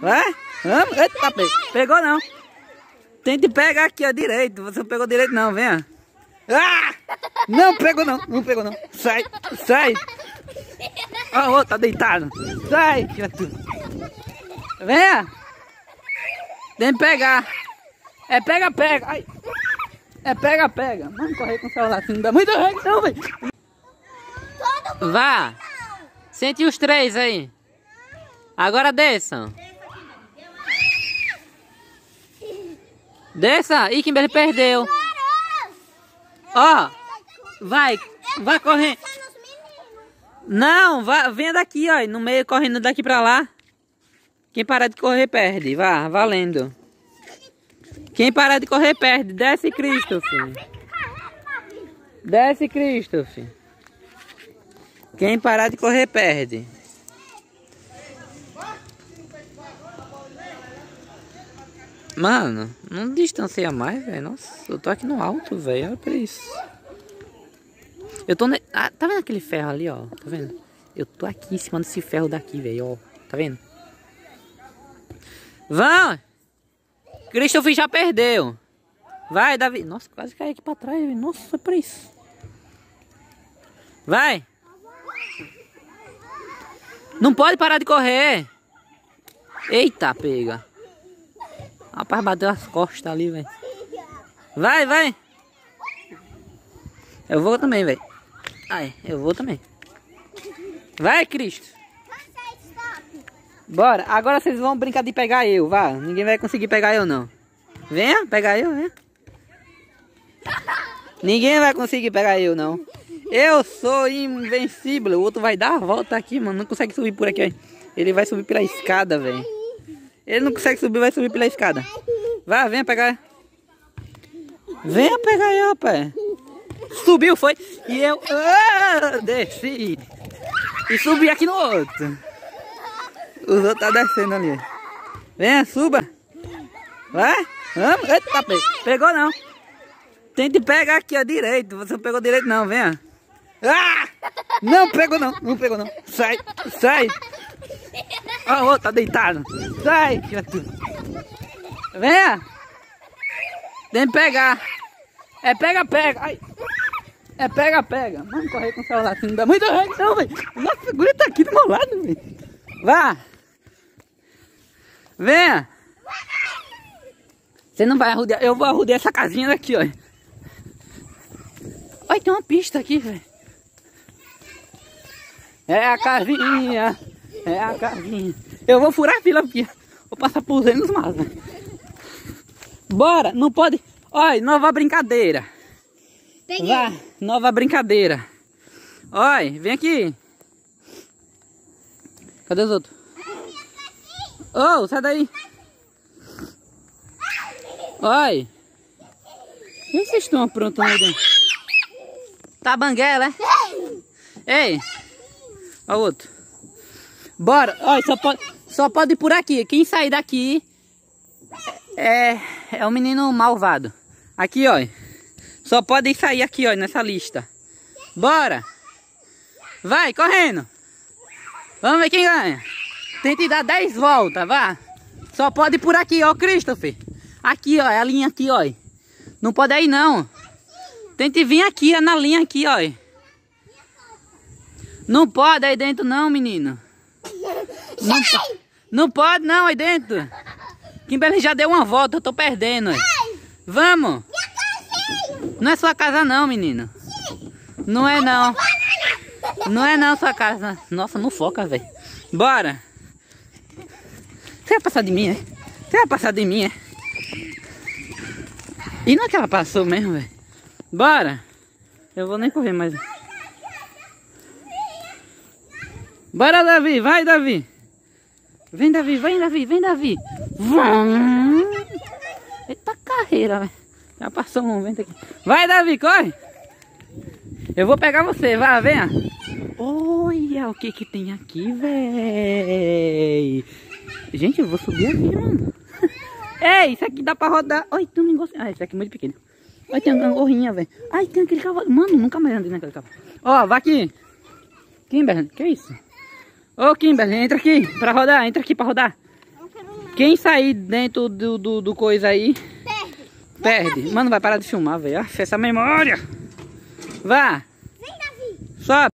Vai? Vamos? Eita, pegou. Pegou não. Tente pegar aqui, ó, direito. Você não pegou direito não, venha. Ah! Não pegou não, não pegou não. Sai, sai. Ó, o outro tá deitado. Sai, criatura. Venha. Tem que pegar. É pega, pega. Ai. É pega, pega. Vamos correr com o celular assim. Não dá muito rego não, velho. Vá. Sente os três aí. Agora desçam. Desça. Ih, Kimberly perdeu. Ó. Vai. Vai correndo. Não, vá, venha daqui, ó. No meio, correndo daqui pra lá. Quem parar de correr, perde. Vá, valendo. Quem parar de correr, perde. Desce, Christopher. Desce, Christopher. Quem parar de correr, perde. Mano, não distancia mais, velho. Nossa, eu tô aqui no alto, velho. Olha pra isso. Eu tô... Ne... Ah, tá vendo aquele ferro ali, ó? Tá vendo? Eu tô aqui em cima desse ferro daqui, velho, ó. Tá vendo? Vão! Christopher já perdeu. Vai, Davi. Nossa, quase cai aqui pra trás, velho. Nossa, é pra isso. Vai! Não pode parar de correr. Eita, pega. Rapaz, bateu as costas ali, velho. Vai, vai. Eu vou também, velho. Ai, eu vou também. Vai, Cristo. Bora. Agora vocês vão brincar de pegar eu, vá. Ninguém vai conseguir pegar eu, não. Venha, pegar eu, venha. Ninguém vai conseguir pegar eu, não. Eu sou invencível. O outro vai dar a volta aqui, mano. Não consegue subir por aqui, ó. Ele vai subir pela escada, velho. Ele não consegue subir, vai subir pela escada. Vai, venha pegar. Venha pegar aí, rapaz. Subiu, foi. E eu ah, desci. E subi aqui no outro. Os outros tá descendo ali. Venha, suba. Vai. Vamos. Eita, pegou não. Tente pegar aqui, ó, direito. Você não pegou direito não, venha. Ah! Não pegou não, não pegou não. Sai, sai. Ó, o outro tá deitado. Sai, criatura. Venha. Tem que pegar. É pega, pega. Ai. É pega, pega. Vamos correr com o celular assim. Não dá muito rego não, velho. Nossa, o tá aqui do meu lado, velho. Vá. Venha. Você não vai arrudear. Eu vou arrudear essa casinha daqui, ó. Olha, tem uma pista aqui, velho. É a casinha. É a casinha. Eu vou furar a fila aqui. Vou passar por nos mas. Bora, não pode. Olha, nova brincadeira. Peguei. Vá, nova brincadeira. Olha, vem aqui. Cadê os outros? Ô, oh, sai daí. Olha. O que vocês estão aprontando aí dentro? Tá banguela, é? Ei. Olha o outro. Bora. Olha, só pode, só pode ir por aqui. Quem sair daqui é, é o menino malvado. Aqui, ó. Só pode sair aqui, ó, nessa lista. Bora. Vai, correndo. Vamos ver quem ganha. Tente dar 10 voltas, vá. Só pode ir por aqui, ó, Christopher. Aqui, ó, é a linha aqui, ó. Não pode ir, não. Tente vir aqui, na linha aqui, ó. Não pode aí dentro, não, menino. Não, não pode, não, aí dentro. Kimberly já deu uma volta, eu tô perdendo. Vamos. Não é sua casa, não, menino. Não é, não. Não é, não, sua casa. Nossa, não foca, velho. Bora. Você vai passar de mim, é? Você vai passar de mim, é? E não é que ela passou mesmo, velho? Bora! Eu vou nem correr mais. Bora, Davi! Vai, Davi! Vem, Davi! Vem, Davi! Vem, Davi! Vamos! Eita carreira, velho! Já passou um vento aqui. Vai, Davi! Corre! Eu vou pegar você, vai, venha! Olha o que que tem aqui, velho! Gente, eu vou subir aqui, mano! Ei, isso aqui dá pra rodar. Oi, tem um negócio. Ah, esse aqui é muito pequeno. Olha, tem uma gorrinha, velho. Ai, tem aquele cavalo. Mano, nunca mais andei naquele cavalo. Ó, vai aqui. Kimberly, que isso? Ô, Kimberly, entra aqui pra rodar. Entra aqui pra rodar. Quem sair dentro do, do, do coisa aí, Perde. perde. Mano, vai parar de filmar, velho. Essa memória. Vá. Vem, Davi. Sobe.